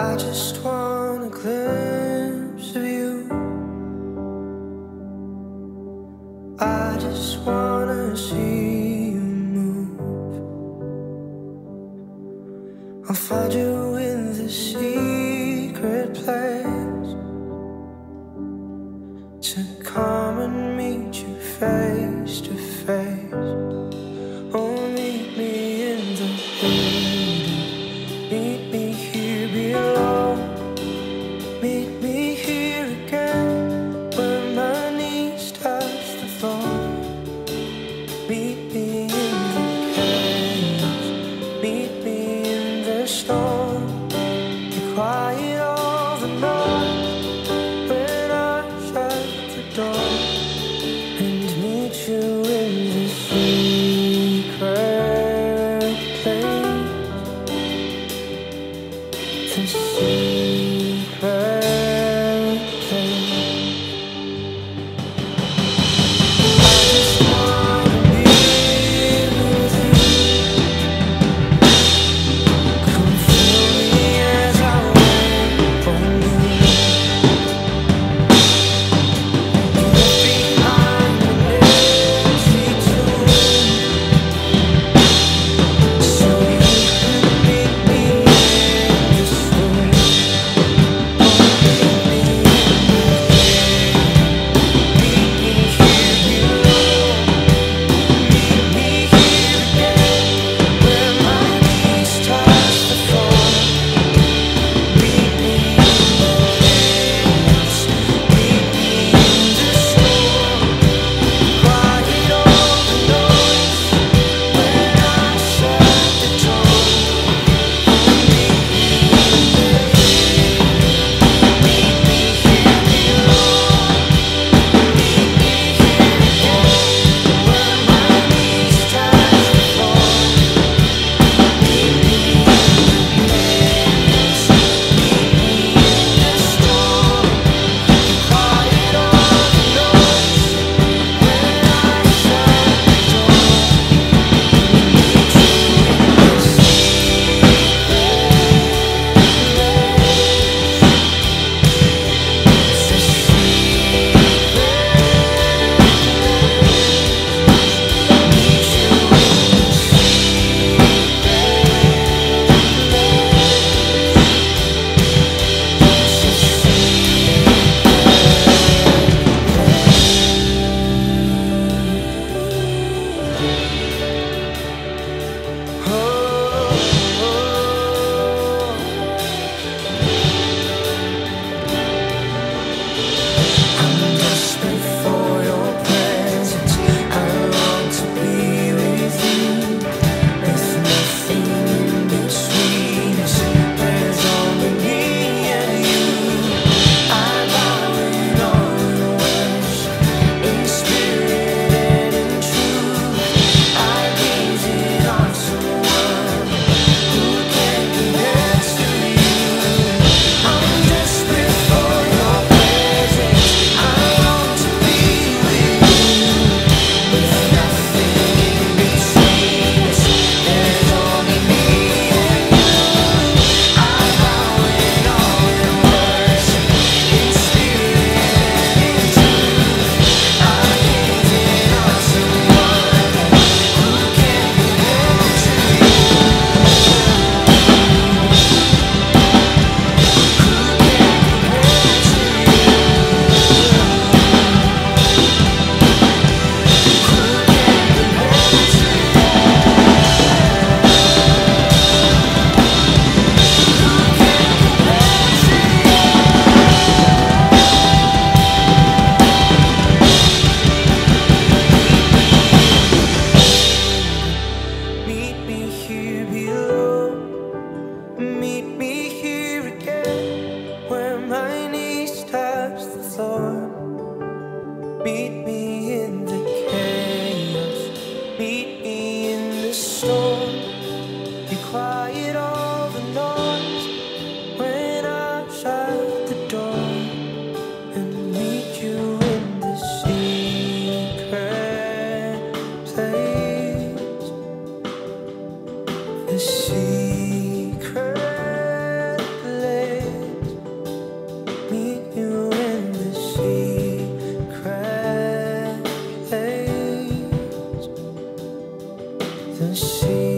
I just want a glimpse of you. I just wanna see you move. I'll find you in the secret place to come and meet you face to face. Oh, meet me in the The secret place. 的心。